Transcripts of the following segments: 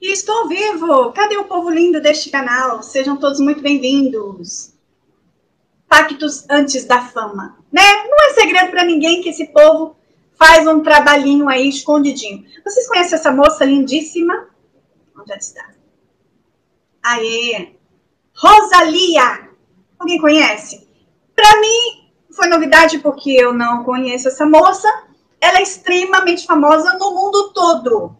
Estou vivo! Cadê o povo lindo deste canal? Sejam todos muito bem-vindos. Pactos antes da fama, né? Não é segredo para ninguém que esse povo faz um trabalhinho aí escondidinho. Vocês conhecem essa moça lindíssima? Onde ela está? Aê! Rosalia! Alguém conhece? Para mim, foi novidade porque eu não conheço essa moça. Ela é extremamente famosa no mundo todo.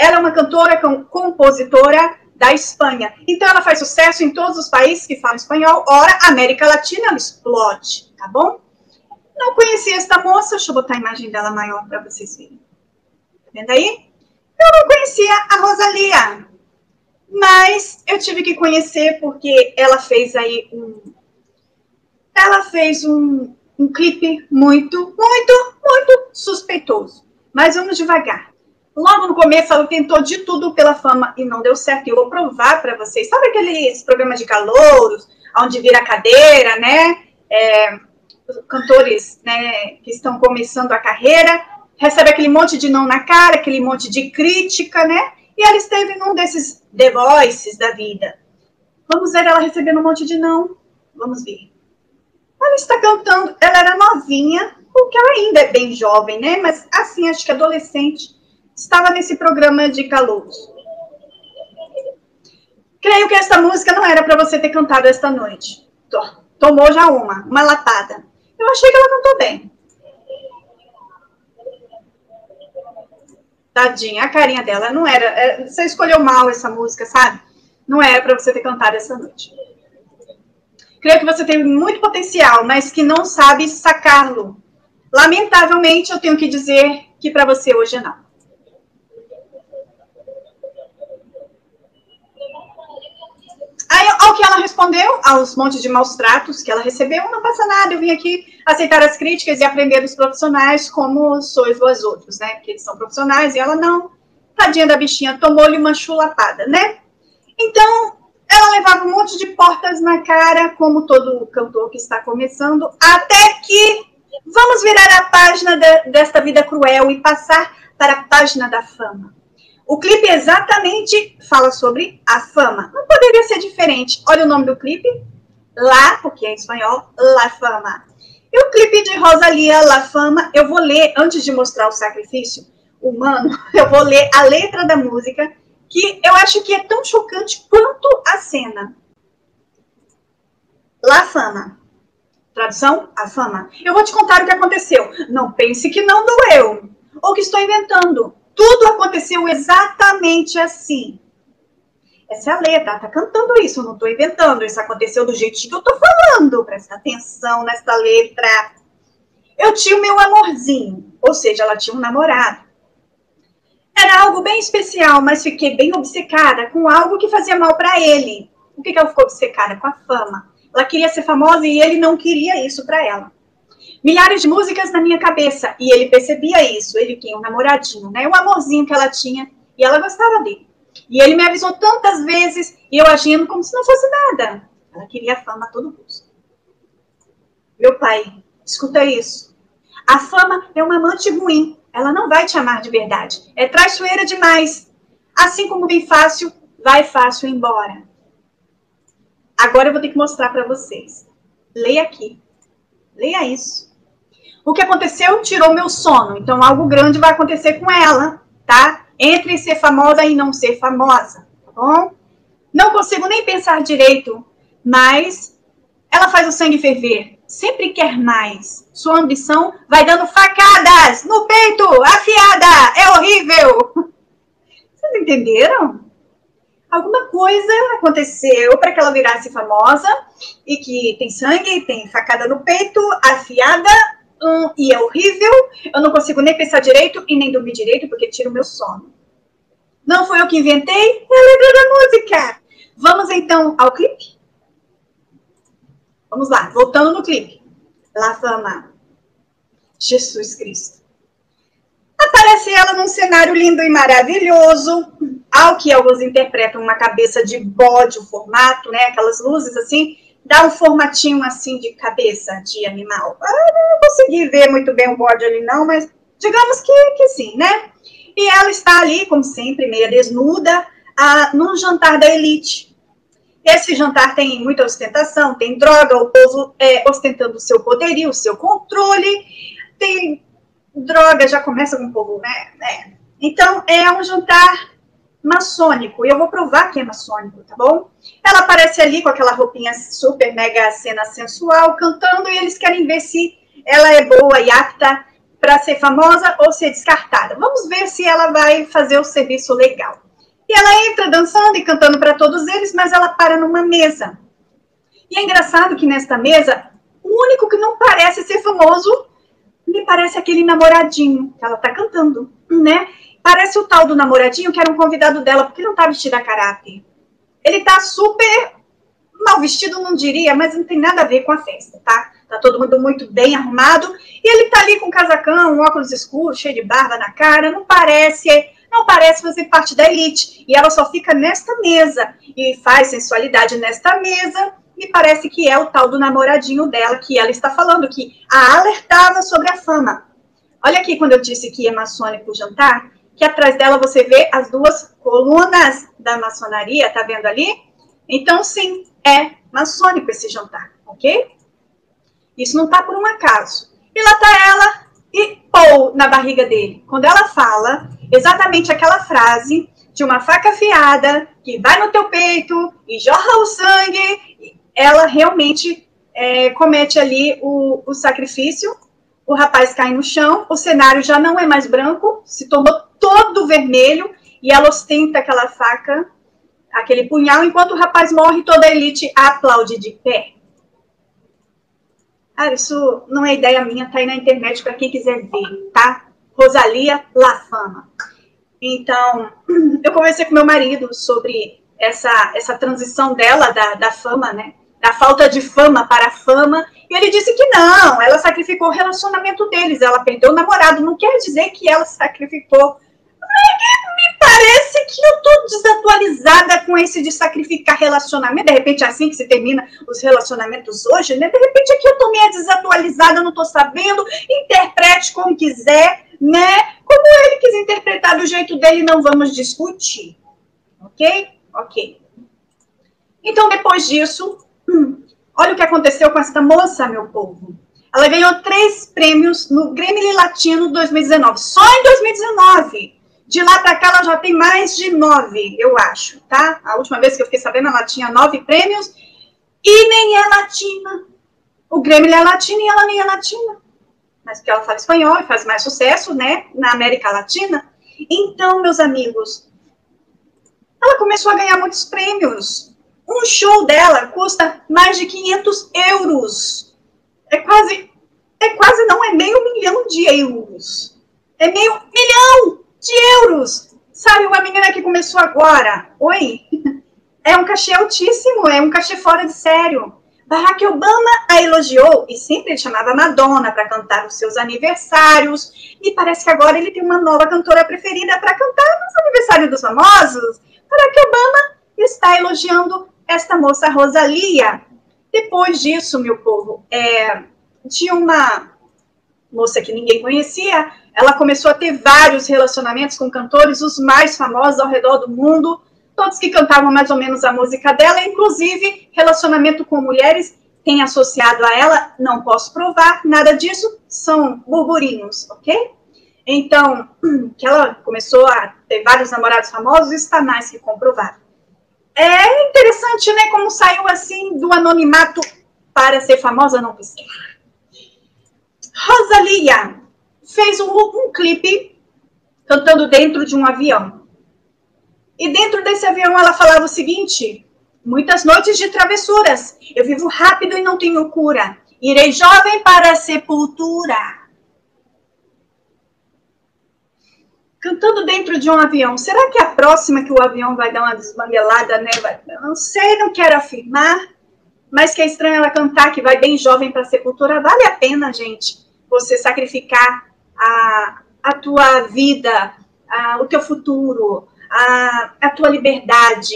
Ela é uma cantora, compositora da Espanha. Então, ela faz sucesso em todos os países que falam espanhol. Ora, América Latina, ela explode, tá bom? Não conhecia esta moça. Deixa eu botar a imagem dela maior para vocês verem. Tá vendo aí? Eu não conhecia a Rosalia. Mas eu tive que conhecer porque ela fez aí um. Ela fez um, um clipe muito, muito, muito suspeitoso. Mas vamos devagar. Logo no começo, ela tentou de tudo pela fama e não deu certo. E eu vou provar para vocês. Sabe aqueles programas de calouros, onde vira cadeira, né? É, cantores né, que estão começando a carreira, recebe aquele monte de não na cara, aquele monte de crítica, né? E ela esteve num desses The Voices da vida. Vamos ver ela recebendo um monte de não. Vamos ver. Ela está cantando, ela era novinha, porque ela ainda é bem jovem, né? Mas assim, acho que adolescente estava nesse programa de calouros. Creio que esta música não era para você ter cantado esta noite. Tomou já uma, uma lapada. Eu achei que ela cantou bem. Tadinha, a carinha dela não era. É, você escolheu mal essa música, sabe? Não era para você ter cantado essa noite. Creio que você tem muito potencial, mas que não sabe sacá-lo. Lamentavelmente, eu tenho que dizer que para você hoje não. Aí, ao que ela respondeu, aos montes de maus tratos que ela recebeu, não passa nada, eu vim aqui aceitar as críticas e aprender dos profissionais como sois vós outros, né? Porque eles são profissionais e ela não. Tadinha da bichinha, tomou-lhe uma chulapada, né? Então, ela levava um monte de portas na cara, como todo cantor que está começando, até que vamos virar a página de, desta vida cruel e passar para a página da fama. O clipe exatamente fala sobre a fama. Não poderia ser diferente. Olha o nome do clipe. Lá, porque é em espanhol, La Fama. E o clipe de Rosalia, La Fama, eu vou ler, antes de mostrar o sacrifício humano, eu vou ler a letra da música, que eu acho que é tão chocante quanto a cena. La Fama. Tradução, a fama. Eu vou te contar o que aconteceu. Não pense que não doeu. Ou que estou inventando. Tudo aconteceu exatamente assim. Essa é a letra, tá cantando isso, eu não tô inventando. Isso aconteceu do jeitinho que eu tô falando. Presta atenção nessa letra. Eu tinha o meu amorzinho, ou seja, ela tinha um namorado. Era algo bem especial, mas fiquei bem obcecada com algo que fazia mal para ele. O que, que ela ficou obcecada? Com a fama. Ela queria ser famosa e ele não queria isso para ela milhares de músicas na minha cabeça. E ele percebia isso. Ele tinha um namoradinho, né? O amorzinho que ela tinha. E ela gostava dele. E ele me avisou tantas vezes e eu agindo como se não fosse nada. Ela queria fama a todo custo. Meu pai, escuta isso. A fama é uma amante ruim. Ela não vai te amar de verdade. É traiçoeira demais. Assim como vem fácil, vai fácil embora. Agora eu vou ter que mostrar para vocês. Leia aqui. Leia isso. O que aconteceu tirou meu sono, então algo grande vai acontecer com ela, tá? Entre ser famosa e não ser famosa, tá bom? Não consigo nem pensar direito, mas ela faz o sangue ferver, sempre quer mais. Sua ambição vai dando facadas no peito, afiada, é horrível. Vocês entenderam? Alguma coisa aconteceu para que ela virasse famosa e que tem sangue, tem facada no peito, afiada, hum, e é horrível, eu não consigo nem pensar direito e nem dormir direito porque tira o meu sono. Não foi eu que inventei, é letra da música. Vamos então ao clipe? Vamos lá, voltando no clipe. La Fama. Jesus Cristo. Aparece ela num cenário lindo e maravilhoso, ao que alguns interpretam uma cabeça de bode, o formato, né? Aquelas luzes assim, dá um formatinho assim de cabeça de animal. Ah, não consegui ver muito bem o bode ali, não, mas digamos que, que sim, né? E ela está ali, como sempre, meia desnuda, a, num jantar da elite. Esse jantar tem muita ostentação, tem droga, o povo é, ostentando o seu poderio, o seu controle, tem droga, já começa com o povo, né? É. Então, é um jantar maçônico, e eu vou provar que é maçônico, tá bom? Ela aparece ali com aquela roupinha super mega cena sensual, cantando, e eles querem ver se ela é boa e apta para ser famosa ou ser descartada. Vamos ver se ela vai fazer o serviço legal. E ela entra dançando e cantando para todos eles, mas ela para numa mesa. E é engraçado que nesta mesa, o único que não parece ser famoso me parece aquele namoradinho que ela tá cantando, né? Parece o tal do namoradinho que era um convidado dela, porque não tá vestido a caráter. Ele tá super mal vestido, não diria, mas não tem nada a ver com a festa, tá? Tá todo mundo muito bem arrumado. E ele tá ali com um casacão, um óculos escuros, cheio de barba na cara. Não parece, não parece fazer parte da elite. E ela só fica nesta mesa e faz sensualidade nesta mesa. Me parece que é o tal do namoradinho dela que ela está falando, que a alertava sobre a fama. Olha aqui quando eu disse que é maçônico jantar, que atrás dela você vê as duas colunas da maçonaria, tá vendo ali? Então, sim, é maçônico esse jantar, ok? Isso não tá por um acaso. E lá tá ela e Paul na barriga dele. Quando ela fala exatamente aquela frase de uma faca afiada que vai no teu peito e jorra o sangue, ela realmente é, comete ali o, o sacrifício. O rapaz cai no chão, o cenário já não é mais branco, se tornou todo vermelho e ela ostenta aquela faca, aquele punhal, enquanto o rapaz morre, toda a elite aplaude de pé. Ah, isso não é ideia minha, tá aí na internet para quem quiser ver, tá? Rosalia Lafama. Então, eu conversei com meu marido sobre essa, essa transição dela da, da fama, né? Da falta de fama para a fama. E ele disse que não, ela sacrificou o relacionamento deles, ela perdeu o namorado. Não quer dizer que ela sacrificou me parece que eu tô desatualizada com esse de sacrificar relacionamento. De repente, é assim que se termina os relacionamentos hoje, né? De repente, aqui eu tô meio desatualizada, não tô sabendo. Interprete como quiser, né? Como ele quis interpretar do jeito dele, não vamos discutir. Ok? Ok. Então, depois disso, hum, olha o que aconteceu com essa moça, meu povo. Ela ganhou três prêmios no Grêmio Latino 2019. Só em 2019 de lá para cá, ela já tem mais de nove, eu acho, tá? A última vez que eu fiquei sabendo, ela tinha nove prêmios e nem é latina. O Grêmio é latino e ela nem é latina. Mas porque ela fala espanhol e faz mais sucesso, né? Na América Latina. Então, meus amigos, ela começou a ganhar muitos prêmios. Um show dela custa mais de 500 euros. É quase, é quase, não é meio milhão de euros. É meio de euros. Sabe, uma menina que começou agora. Oi? É um cachê altíssimo, é um cachê fora de sério. Barack Obama a elogiou e sempre chamava Madonna para cantar os seus aniversários. E parece que agora ele tem uma nova cantora preferida para cantar nos aniversários dos famosos. Barack Obama está elogiando esta moça Rosalia. Depois disso, meu povo, é, de uma moça que ninguém conhecia, ela começou a ter vários relacionamentos com cantores, os mais famosos ao redor do mundo, todos que cantavam mais ou menos a música dela, inclusive relacionamento com mulheres tem associado a ela, não posso provar nada disso, são burburinhos, ok? Então, que ela começou a ter vários namorados famosos, está mais que comprovado. É interessante, né, como saiu assim do anonimato para ser famosa, não precisa. Rosalia, fez um, um clipe cantando dentro de um avião. E dentro desse avião ela falava o seguinte: muitas noites de travessuras. Eu vivo rápido e não tenho cura. Irei jovem para a sepultura. Cantando dentro de um avião. Será que a próxima que o avião vai dar uma desmangelada, né? Eu não sei, não quero afirmar. Mas que é estranho ela cantar que vai bem jovem para a sepultura. Vale a pena, gente, você sacrificar a, a tua vida, a, o teu futuro, a, a tua liberdade,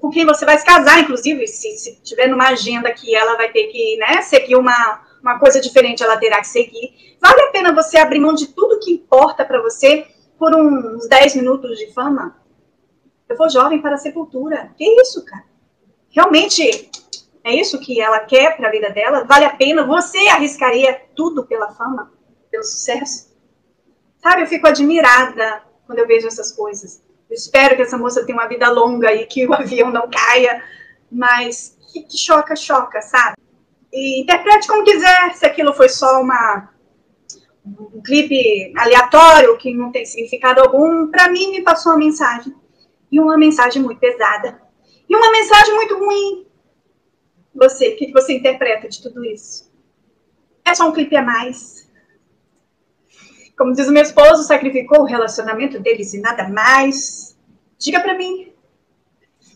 com quem você vai se casar, inclusive, se, se tiver numa agenda que ela vai ter que né, seguir uma, uma coisa diferente, ela terá que seguir. Vale a pena você abrir mão de tudo que importa para você por uns 10 minutos de fama? Eu vou jovem para a sepultura. Que isso, cara? Realmente é isso que ela quer para a vida dela? Vale a pena? Você arriscaria tudo pela fama, pelo sucesso? Sabe, eu fico admirada quando eu vejo essas coisas. Eu espero que essa moça tenha uma vida longa e que o avião não caia, mas que, que choca, choca, sabe? E interprete como quiser, se aquilo foi só uma um clipe aleatório que não tem significado algum, para mim me passou uma mensagem. E uma mensagem muito pesada. E uma mensagem muito ruim. Você, o que você interpreta de tudo isso? É só um clipe a mais. Como diz o meu esposo, sacrificou o relacionamento deles e nada mais. Diga para mim.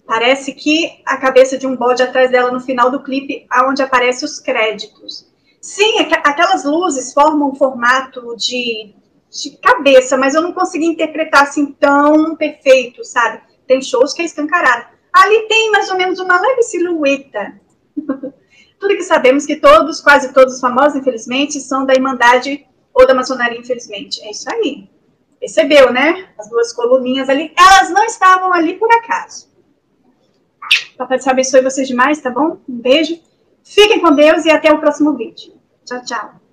Parece que a cabeça de um bode atrás dela no final do clipe, aonde aparecem os créditos. Sim, aquelas luzes formam um formato de, de cabeça, mas eu não consegui interpretar assim tão perfeito, sabe? Tem shows que é escancarado. Ali tem mais ou menos uma leve silhueta. Tudo que sabemos que todos, quase todos os famosos, infelizmente, são da Irmandade ou da maçonaria, infelizmente. É isso aí. Percebeu, né? As duas coluninhas ali, elas não estavam ali por acaso. Papai te abençoe vocês demais, tá bom? Um beijo. Fiquem com Deus e até o próximo vídeo. Tchau, tchau.